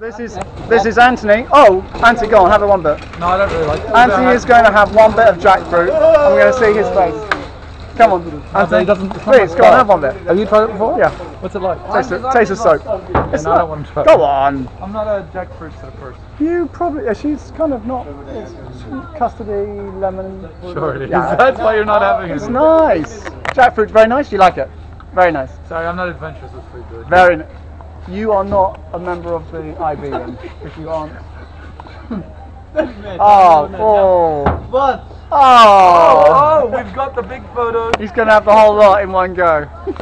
This is this is Anthony. Oh, Anthony, go on, have a one bit. No, I don't really like it. Anthony is going to have one bit of jackfruit. and we're going to see his face. Come on, Anthony. doesn't- it's not Please, my go on, style. have one bit. Have you tried it before? Yeah. What's it like? Taste it. Taste the soap. It's no, I not. don't want to try it. Go on. I'm not a jackfruit sort of person. You probably. uh, She's kind of not. It's custardy, lemon. Sure it is. Yeah. That's why you're not having it. It's it. nice. Jackfruit's very nice. You like it? Very nice. Sorry, I'm not adventurous with food. Really. Very. n- You are not a member of the IB then, if you aren't. Oh, oh, What? Ah. oh! Oh, we've got the big photo. He's gonna have the whole lot in one go.